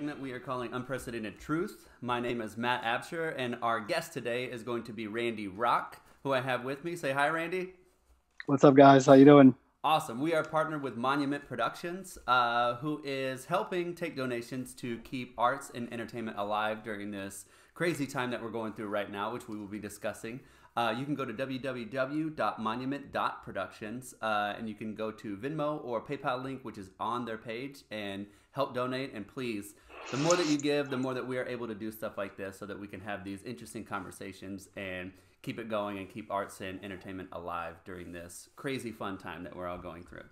segment we are calling Unprecedented Truth. My name is Matt Abshire, and our guest today is going to be Randy Rock, who I have with me. Say hi, Randy. What's up, guys? How you doing? Awesome. We are partnered with Monument Productions, uh, who is helping take donations to keep arts and entertainment alive during this crazy time that we're going through right now, which we will be discussing. Uh, you can go to www.monument.productions uh, and you can go to Venmo or PayPal link, which is on their page, and help donate. And please, the more that you give, the more that we are able to do stuff like this so that we can have these interesting conversations and keep it going and keep arts and entertainment alive during this crazy fun time that we're all going through.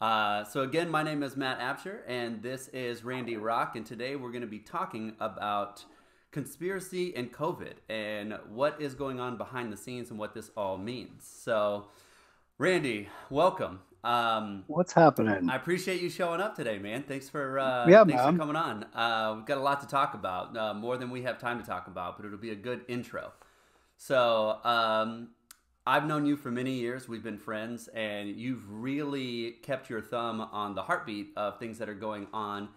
Uh, so again, my name is Matt Abshire, and this is Randy Rock, and today we're going to be talking about conspiracy and COVID and what is going on behind the scenes and what this all means. So, Randy, welcome. Um, What's happening? I appreciate you showing up today, man. Thanks for uh, yeah, thanks man. for coming on. Uh, we've got a lot to talk about, uh, more than we have time to talk about, but it'll be a good intro. So, um, I've known you for many years. We've been friends, and you've really kept your thumb on the heartbeat of things that are going on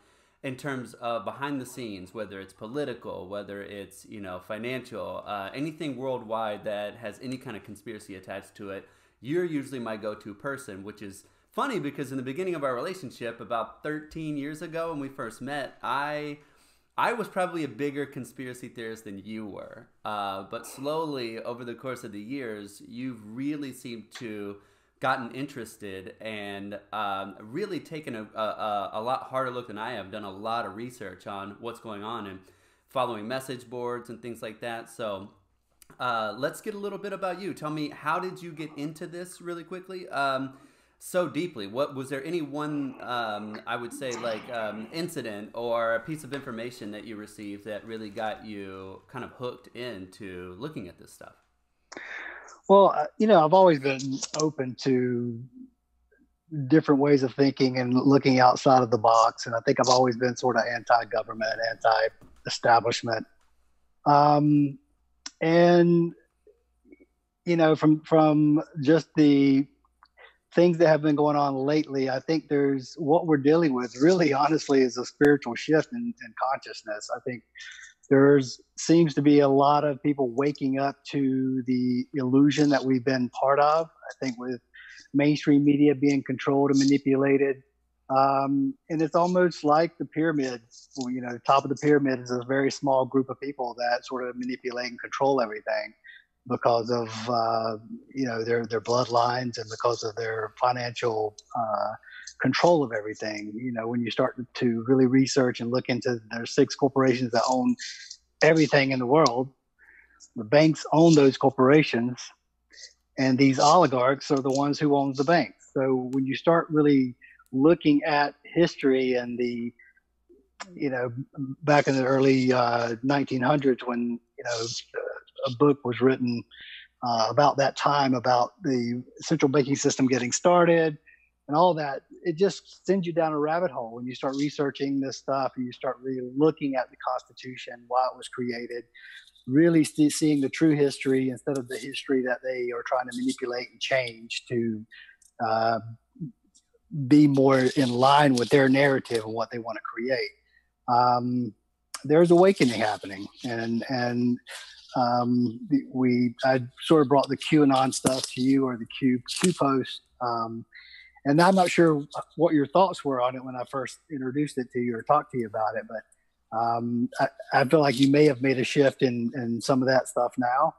in terms of behind the scenes, whether it's political, whether it's you know financial, uh, anything worldwide that has any kind of conspiracy attached to it. You're usually my go-to person, which is funny because in the beginning of our relationship, about 13 years ago when we first met, I I was probably a bigger conspiracy theorist than you were. Uh, but slowly, over the course of the years, you've really seemed to gotten interested and um, really taken a, a, a, lot harder look than I have, done a lot of research on what's going on and following message boards and things like that. So uh, let's get a little bit about you. Tell me, how did you get into this really quickly? Um, so deeply. What was there any one um, I would say like um, incident or a piece of information that you received that really got you kind of hooked into looking at this stuff? Well, uh, you know, I've always been open to different ways of thinking and looking outside of the box, and I think I've always been sort of anti-government, anti-establishment, um, and you know, from from just the things that have been going on lately, I think there's what we're dealing with really honestly is a spiritual shift in, in consciousness. I think there's seems to be a lot of people waking up to the illusion that we've been part of. I think with mainstream media being controlled and manipulated. Um, and it's almost like the pyramid. You know, top of the pyramid is a very small group of people that sort of manipulate and control everything because of uh, you know their their bloodlines and because of their financial uh, control of everything. You know, when you start to really research and look into there's six corporations that own everything in the world. The banks own those corporations, and these oligarchs are the ones who own the banks. So when you start really looking at history and the you know back in the early uh, 1900s when you know a book was written uh, about that time about the central banking system getting started and all that it just sends you down a rabbit hole. When you start researching this stuff and you start really looking at the constitution why it was created really seeing the true history instead of the history that they are trying to manipulate and change to uh, be more in line with their narrative and what they want to create um, there's awakening happening and and um, we I sort of brought the QAnon stuff to you or the Q Q post um, and I'm not sure what your thoughts were on it when I first introduced it to you or talked to you about it, but um, I, I, feel like you may have made a shift in, in some of that stuff now.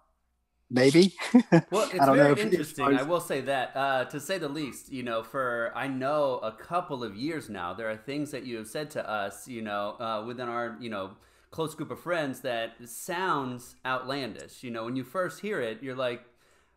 Maybe. Well, it's very interesting. I will say that, uh, to say the least. You know, for I know a couple of years now, there are things that you have said to us. You know, uh, within our you know close group of friends that sounds outlandish. You know, when you first hear it, you're like,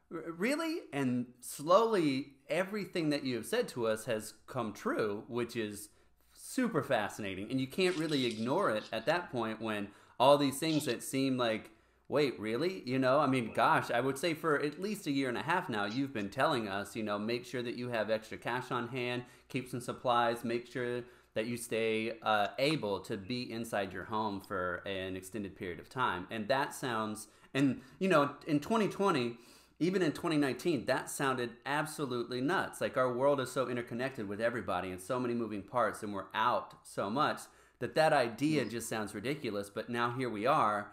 really? And slowly everything that you have said to us has come true, which is super fascinating. And you can't really ignore it at that point when all these things that seem like, wait, really? You know, I mean, gosh, I would say for at least a year and a half now, you've been telling us, you know, make sure that you have extra cash on hand, keep some supplies, make sure that you stay uh, able to be inside your home for an extended period of time. And that sounds, and, you know, in 2020, even in 2019, that sounded absolutely nuts. Like our world is so interconnected with everybody and so many moving parts, and we're out so much that that idea just sounds ridiculous. But now here we are,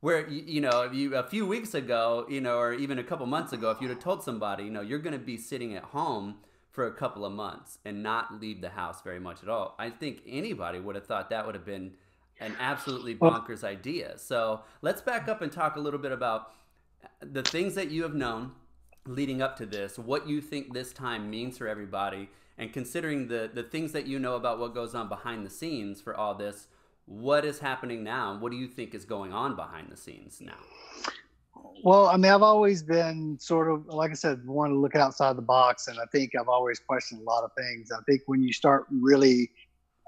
where you, you know, you a few weeks ago, you know, or even a couple months ago, if you'd have told somebody, you know, you're going to be sitting at home for a couple of months and not leave the house very much at all, I think anybody would have thought that would have been an absolutely bonkers idea. So let's back up and talk a little bit about uh, the things that you have known leading up to this, what you think this time means for everybody, and considering the the things that you know about what goes on behind the scenes for all this, what is happening now? What do you think is going on behind the scenes now? Well, I mean, I've always been sort of, like I said, one to look outside the box, and I think I've always questioned a lot of things. I think when you start really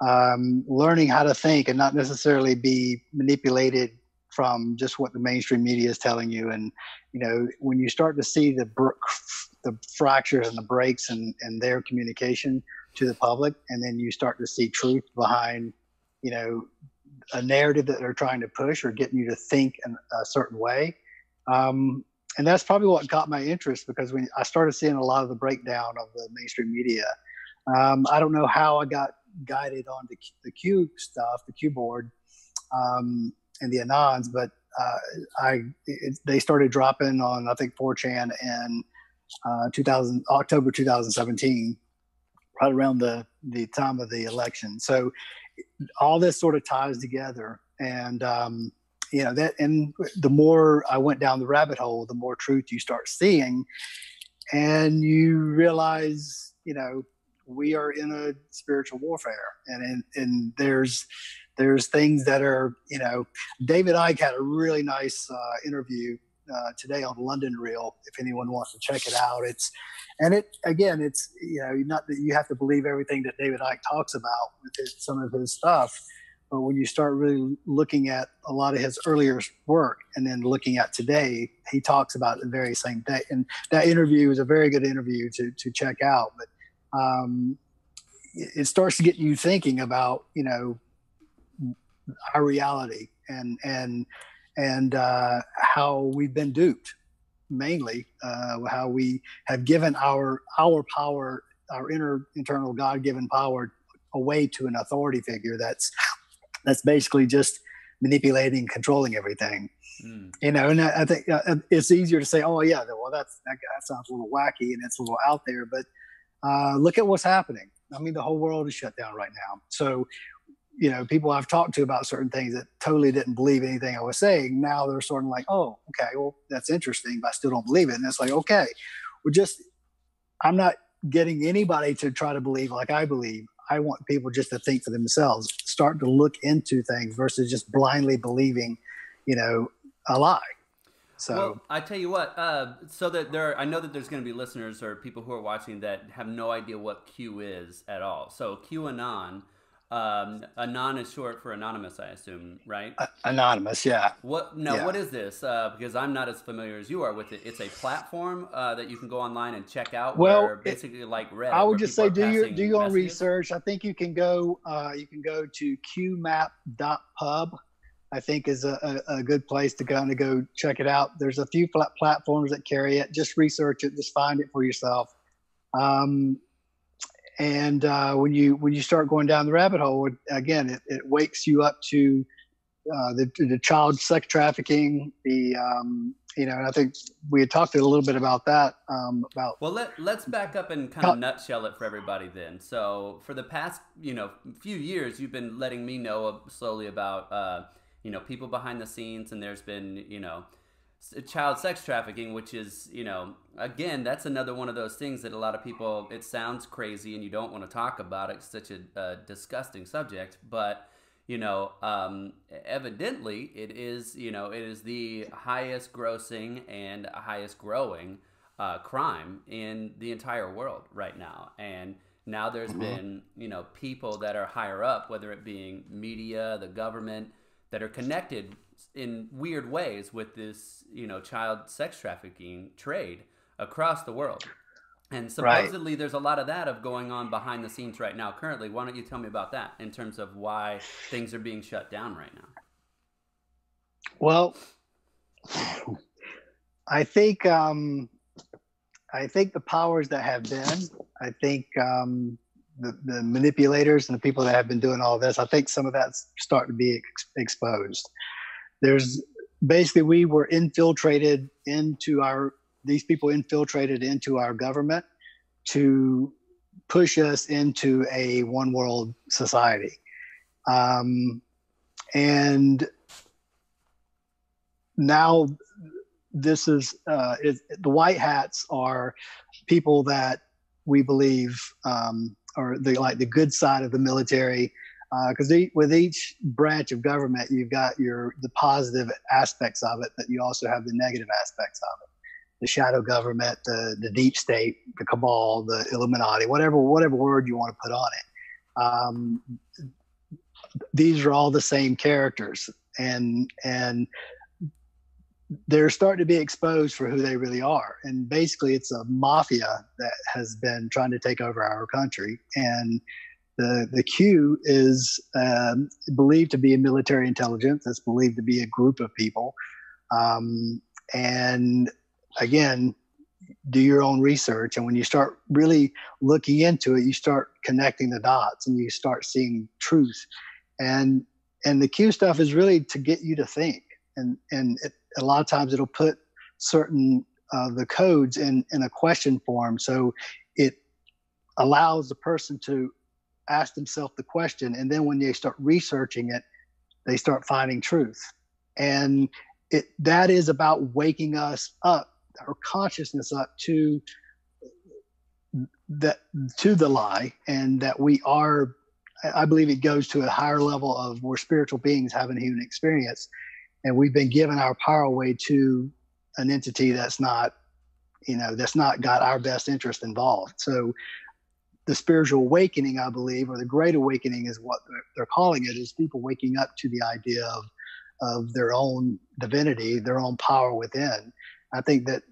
um, learning how to think and not necessarily be manipulated from just what the mainstream media is telling you, and you know, when you start to see the the fractures and the breaks in, in their communication to the public, and then you start to see truth behind, you know, a narrative that they're trying to push or getting you to think in a certain way um, and that's probably what got my interest because when I started seeing a lot of the breakdown of the mainstream media, um, I don't know how I got guided on the, the Q stuff, the Q board, um, and the Anons, but uh, I it, they started dropping on I think 4chan in uh, 2000 October 2017, right around the the time of the election. So all this sort of ties together, and um, you know that and the more i went down the rabbit hole the more truth you start seeing. And you realize you know we are in a spiritual warfare. And and, and there's there's things that are you know David Icke had a really nice uh, interview uh, today on london real if anyone wants to check it out it's and it again it's you know not that you have to believe everything that david icke talks about with his, some of his stuff but when you start really looking at a lot of his earlier work and then looking at today, he talks about the very same thing. And that interview is a very good interview to, to check out. But um, it starts to get you thinking about, you know, our reality and, and, and uh, how we've been duped mainly uh, how we have given our our power our inner internal god-given power away to an authority figure that's that's basically just manipulating, controlling everything. Mm. You know, and I, I think uh, it's easier to say, "Oh, yeah, well, that's that, that, sounds a little wacky and it's a little out there," but uh, look at what's happening. I mean, the whole world is shut down right now. So, you know, people I've talked to about certain things that totally didn't believe anything I was saying. Now they're sort of like, "Oh, okay, well, that's interesting, but I still don't believe it." And it's like, okay, we're just, I'm not getting anybody to try to believe like I believe. I want people just to think for themselves, start to look into things versus just blindly believing, you know, a lie. So well, I tell you what, uh, so that there, are, I know that there's going to be listeners or people who are watching that have no idea what Q is at all. So QAnon um, Anon is short for anonymous, I assume, right? Uh, anonymous, yeah. What? No, yeah. what is this? Uh, because I'm not as familiar as you are with it. It's a platform uh, that you can go online and check out. Well, basically, it, like Reddit. I would just say, do your do your own research. I think you can go. Uh, you can go to qmap.pub. I think is a, a, a, good place to kind of go check it out. There's a few platforms that carry it. Just research it. Just find it for yourself. Um, and uh, when you when you start going down the rabbit hole again it, it wakes you up to uh, the, the child sex trafficking the um, you know and i think we had talked a little bit about that um, about well let, let's back up and kind of nutshell it for everybody then. So for the past you know few years you've been letting me know slowly about uh, you know people behind the scenes and there's been you know child sex trafficking, which is, you know, again, that's another one of those things that a lot of people, it sounds crazy and you don't want to talk about it. It's such a, a disgusting subject. But, you know, um, evidently it is, you know, it is the highest grossing and highest growing uh, crime in the entire world right now. And now there's mm-hmm. been, you know, people that are higher up, whether it being media, the government, that are connected in weird ways with this, you know, child sex trafficking trade across the world. And supposedly right. there's a lot of that of going on behind the scenes right now currently. Why don't you tell me about that in terms of why things are being shut down right now? Well, I think um, I think the powers that have been, I think um, the, the manipulators and the people that have been doing all this, I think some of that's starting to be ex- exposed. There's basically we were infiltrated into our these people infiltrated into our government to push us into a one world society. Um, and now this is, uh, it, the white hats are people that we believe um, are the like the good side of the military because uh, with each branch of government you've got your the positive aspects of it but you also have the negative aspects of it the shadow government the the deep state the cabal the illuminati whatever whatever word you want to put on it um, these are all the same characters and and they're starting to be exposed for who they really are. And basically, it's a mafia that has been trying to take over our country. And the, the Q is um, believed to be a military intelligence that's believed to be a group of people. Um, and again, do your own research. And when you start really looking into it, you start connecting the dots and you start seeing truth. And and the Q stuff is really to get you to think. And and it, a lot of times it'll put certain uh, the codes in in a question form so it allows the person to ask themselves the question and then when they start researching it they start finding truth. And it that is about waking us up our consciousness up to that to the lie and that we are i believe it goes to a higher level of more spiritual beings having human experience and we've been given our power away to an entity that's not you know that's not got our best interest involved. So the spiritual awakening i believe or the great awakening is what they're calling it is people waking up to the idea of of their own divinity their own power within i think that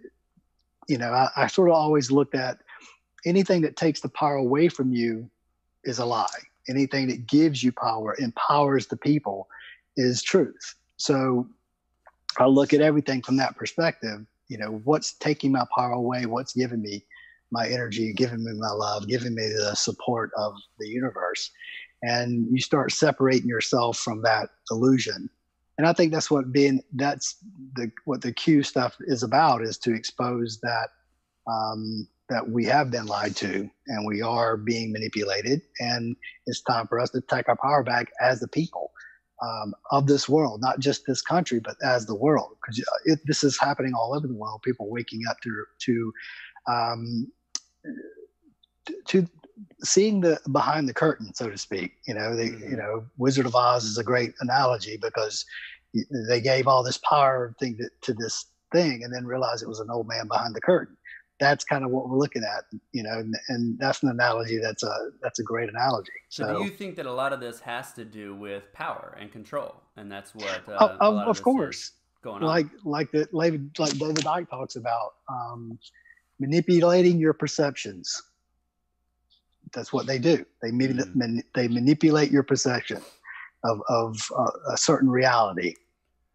you know i, I sort of always looked at anything that takes the power away from you is a lie anything that gives you power empowers the people is truth so I look at everything from that perspective. You know, what's taking my power away? What's giving me my energy, giving me my love, giving me the support of the universe? And you start separating yourself from that illusion. And I think that's what being that's the what the Q stuff is about is to expose that um, that we have been lied to and we are being manipulated and it's time for us to take our power back as the people um, of this world, not just this country, but as the world, because this is happening all over the world. People waking up to to um, to seeing the behind the curtain, so to speak. You know, the mm-hmm. you know, Wizard of Oz is a great analogy because they gave all this power thing to, to this thing, and then realized it was an old man behind the curtain that's kind of what we're looking at, you know, and, and, that's an analogy. That's a that's a great analogy. So, so, do you think that a lot of this has to do with power and control, and that's what uh, of, of course going on, like like the like David Icke talks about um, manipulating your perceptions. That's what they do. They mm. man, they manipulate your perception of of uh, a certain reality,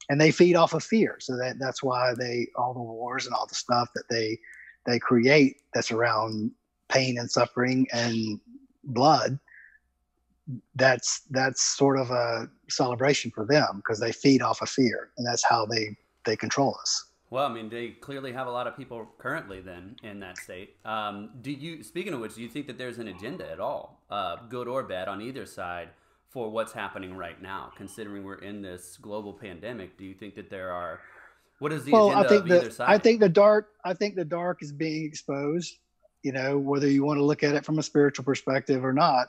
and they feed off of fear. So that that's why they all the wars and all the stuff that they they create that's around pain and suffering and blood that's that's sort of a celebration for them because they feed off of fear and that's how they they control us well i mean they clearly have a lot of people currently then in that state um, do you speaking of which do you think that there's an agenda at all uh, good or bad on either side for what's happening right now considering we're in this global pandemic do you think that there are what is the well, agenda I think of the, either side? I think the dark. I think the dark is being exposed. You know, whether you want to look at it from a spiritual perspective or not,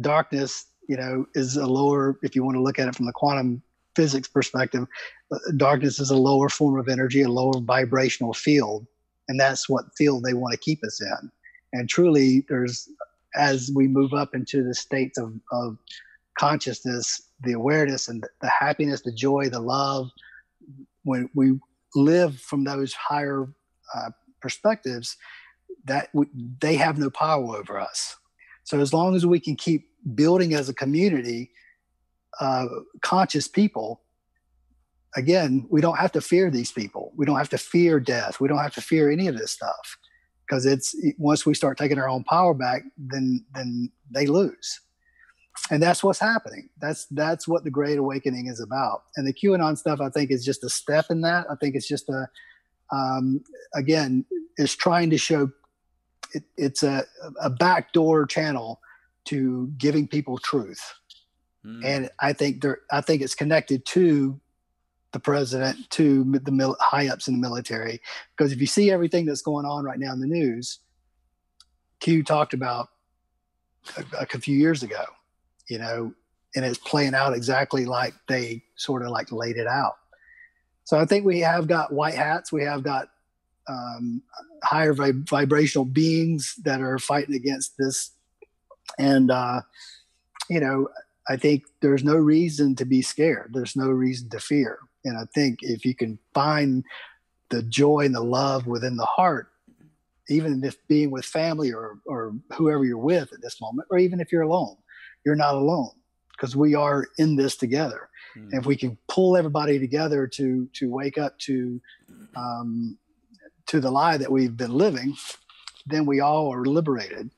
darkness, you know, is a lower. If you want to look at it from the quantum physics perspective, darkness is a lower form of energy, a lower vibrational field, and that's what field they want to keep us in. And truly, there's as we move up into the states of, of consciousness, the awareness and the happiness, the joy, the love, when we live from those higher uh, perspectives, that they have no power over us. So as long as we can keep building as a community, uh, conscious people, again, we don't have to fear these people. We don't have to fear death. We don't have to fear any of this stuff. because it's once we start taking our own power back, then then they lose, and that's what's happening. That's that's what the Great Awakening is about. And the QAnon stuff, I think, is just a step in that. I think it's just a um, again, is trying to show it, it's a a backdoor channel to giving people truth. Mm. And I think there, I think it's connected to the president to the mil- high ups in the military. Because if you see everything that's going on right now in the news, Q talked about a, a few years ago, you know, and it's playing out exactly like they sort of like laid it out. So I think we have got white hats. We have got um, higher vib- vibrational beings that are fighting against this. And, uh, you know, I think there's no reason to be scared. There's no reason to fear. And I think if you can find the joy and the love within the heart, even if being with family or, or whoever you're with at this moment, or even if you're alone, you're not alone because we are in this together. Mm. And if we can pull everybody together to to wake up to um, to the lie that we've been living, then we all are liberated.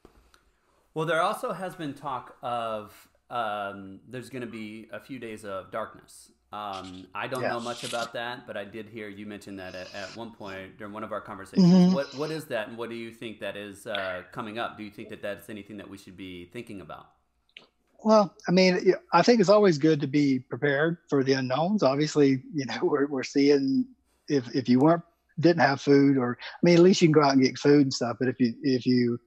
Well, there also has been talk of um, there's going to be a few days of darkness um, I don't know much about that, but I did hear you mention that at, at one point during one of our conversations. Mm-hmm. What what is that, and what do you think that is uh, coming up? Do you think that that's anything that we should be thinking about? Well, I mean, I think it's always good to be prepared for the unknowns. Obviously, you know, we're, we're seeing if if you weren't didn't have food, or I mean, at least you can go out and get food and stuff. But if you if you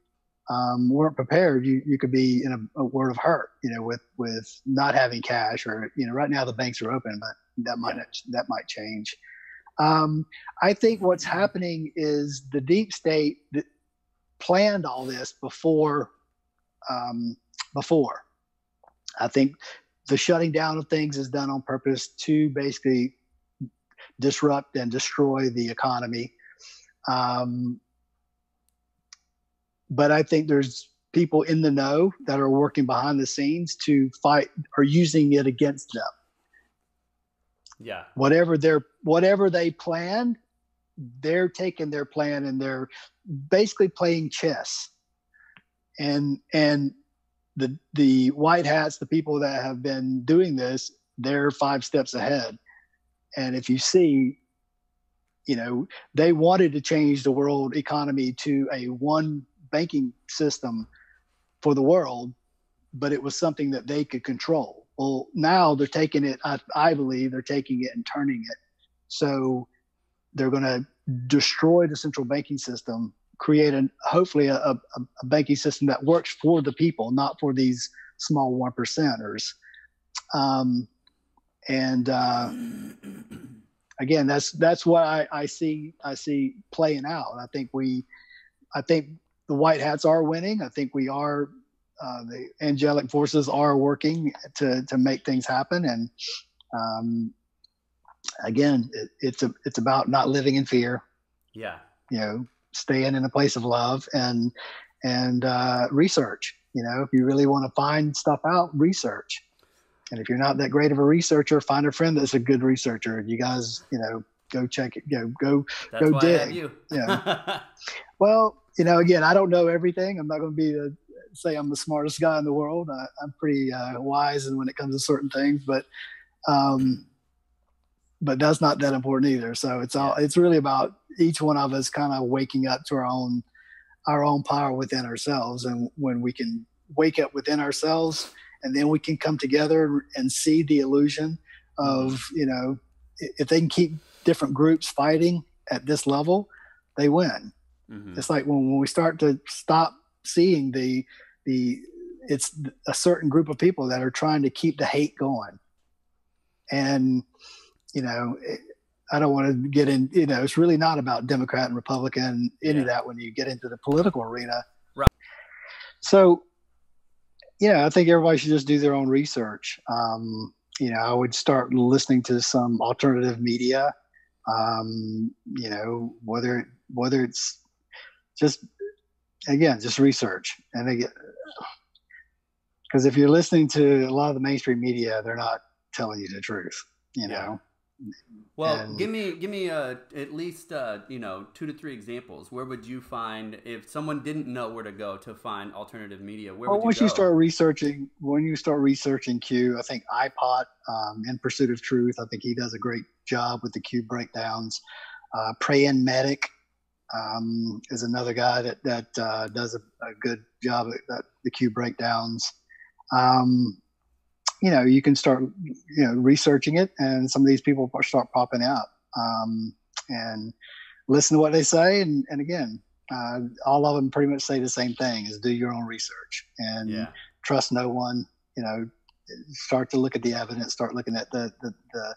um, weren't prepared, you, you could be in a, a word of hurt, you know, with, with not having cash or, you know, right now the banks are open, but that might, that might change. Um, I think what's happening is the deep state planned all this before, um, before. I think the shutting down of things is done on purpose to basically disrupt and destroy the economy. Um, but I think there's people in the know that are working behind the scenes to fight or using it against them. Yeah. Whatever they're whatever they planned, they're taking their plan and they're basically playing chess. And and the the white hats, the people that have been doing this, they're five steps ahead. And if you see, you know, they wanted to change the world economy to a one banking system for the world, but it was something that they could control. Well, now they're taking it, I, I believe they're taking it and turning it. So they're going to destroy the central banking system, create an hopefully a, a, a, banking system that works for the people, not for these small one percenters. Um, and uh, again, that's that's what I, I see I see playing out. I think we, I think the white hats are winning. I think we are uh, the angelic forces are working to to make things happen. And um, again, it, it's a it's about not living in fear. Yeah, you know, staying in a place of love and and uh, research. You know, if you really want to find stuff out, research. And if you're not that great of a researcher, find a friend that's a good researcher. You guys, you know, go check it. Go go that's go dig. you. yeah. well, you know, again, I don't know everything. I'm not going to be the say I'm the smartest guy in the world. I, am pretty uh, wise, and when it comes to certain things, but um, but that's not that important either. So it's all it's really about each one of us kind of waking up to our own our own power within ourselves, and when we can wake up within ourselves, and then we can come together and see the illusion of you know if they can keep different groups fighting at this level, they win Mm-hmm. It's like when, when we start to stop seeing the the it's a certain group of people that are trying to keep the hate going, and you know. It, I don't want to get in, you know, it's really not about Democrat and Republican, any yeah. of that when you get into the political arena. Right. So, yeah, I think everybody should just do their own research. Um, you know, I would start listening to some alternative media. Um, you know, whether whether it's just again, just research and again, because if you're listening to a lot of the mainstream media, they're not telling you the truth. You know, Well, and, give me give me uh, at least uh, you know two to three examples. Where would you find if someone didn't know where to go to find alternative media? Where well, you once go? you start researching, when you start researching Q, I think iPod um, in Pursuit of Truth. I think he does a great job with the Q breakdowns. Uh, and Medic um, is another guy that that uh, does a, a, good job at, the Q breakdowns. Um, you know, you can start, you know, researching it, and some of these people start popping out, um, and listen to what they say, and, and again, uh, all of them pretty much say the same thing: is do your own research and yeah. trust no one. You know, start to look at the evidence, start looking at the the the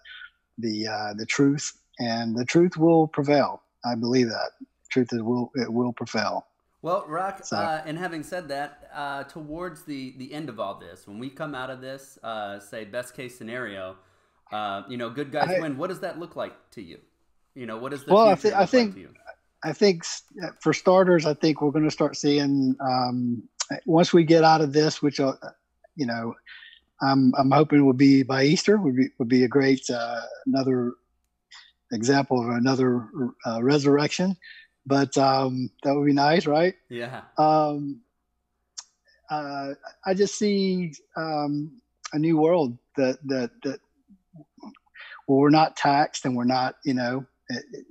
the, uh, the truth, and the truth will prevail. I believe that truth is, will it will prevail. Well, Rock, so, uh, and having said that, uh, towards the, the end of all this, when we come out of this, uh, say best case scenario, uh, you know, good guys I, win. What does that look like to you? You know, what does the well, I, th- I think like I think for starters, I think we're going to start seeing um, once we get out of this, which uh, you know, I'm I'm hoping will be by Easter would be would be a great uh, another example of another resurrection but um, that would be nice, right? Yeah. Um, uh, I just see um, a new world that that that well, we're not taxed and we're not, you know,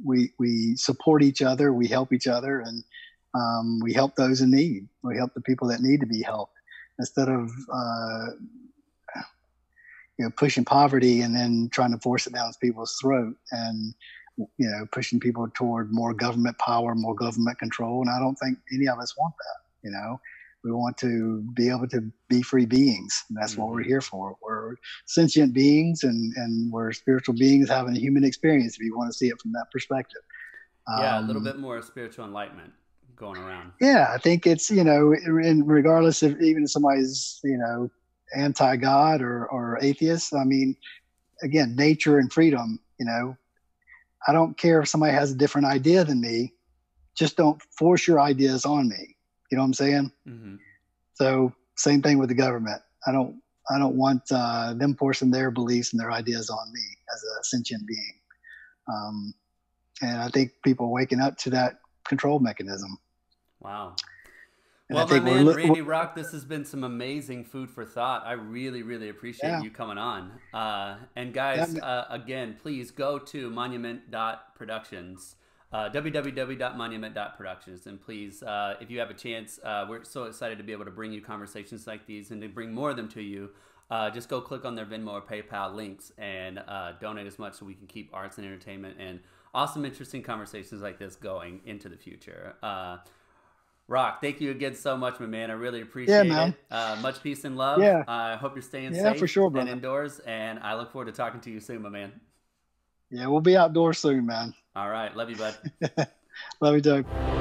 we we support each other, we help each other, and um, we help those in need. We help the people that need to be helped instead of uh, you know pushing poverty and then trying to force it down people's throat and you know, pushing people toward more government power, more government control. And I don't think any of us want that. You know, we want to be able to be free beings. And that's mm-hmm. what we're mm-hmm. here for. We're sentient beings and, and we're spiritual beings having a human experience if you want to see it from that perspective. Yeah, um, a little um, bit more spiritual enlightenment going around. Yeah, I think it's, you know, and regardless of even if somebody's, you know, anti God or, or atheist, I mean, again, nature and freedom, you know, I don't care if somebody has a different idea than me. Just don't force your ideas on me. You know what I'm saying? Mm-hmm. So same thing with the government. I don't I don't want uh, them forcing their beliefs and their ideas on me as a sentient being. Um, and I think people are waking up to that control mechanism. Wow. Well, my man, Randy Rock, this has been some amazing food for thought. I really, really appreciate yeah. you coming on. Uh, and guys, yeah, uh, again, please go to monument.productions, uh, www.monument.productions. And please, uh, if you have a chance, uh, we're so excited to be able to bring you conversations like these and to bring more of them to you. Uh, just go click on their Venmo or PayPal links and uh, donate as much so we can keep arts and entertainment and awesome, interesting conversations like this going into the future. Rock, thank you again so much, my man. I really appreciate yeah, it. Uh, much peace and love. Yeah. I uh, hope you're staying yeah, safe for sure, brother. and indoors. And I look forward to talking to you soon, my man. Yeah, we'll be outdoors soon, man. All right. Love you, bud. love you, Doug.